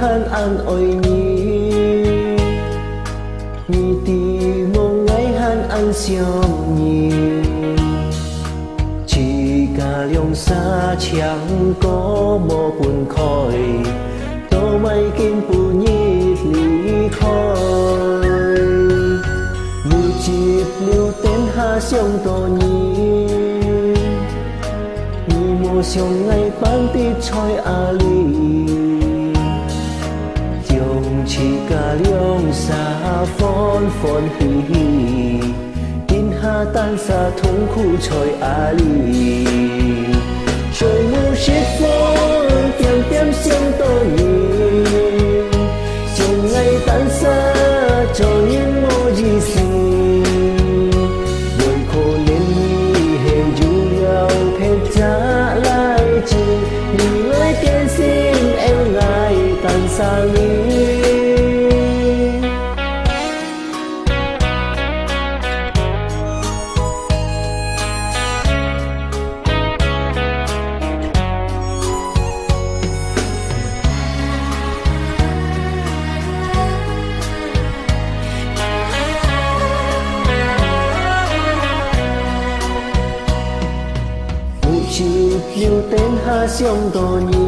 an ôi nhỉ. Nhi tìm mong ngày hân an xiom nhi chỉ cả lòng xa chẳng có một buồn khói, tô mây kim bù nhi lý khói. Mùi chịp liêu tên ha xiong tô nhi nhỉ mùa xiong ngày bán tít choi a lý chỉ cả liông xa phон phon hi hi in ha tan xa thung khu trôi a li trôi mu shit phon tiêm tiêm xiêm tô nhì. Chiều ngày tan xa, cho những mô gì xì. Buồn khổ nên mi hề du nhau phép trả lại chi. Nhìn lấy tên xin em ngài tan xa mi chịu yêu tên ha xiong đò nhì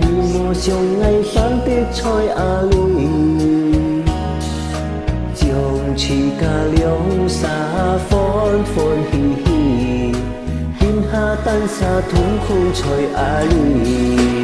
như mò xiong ngay phán tê choi a lui chiều chỉ cả liêu xa phón phôn hì hì hin ha tan xa thúng không choi a lui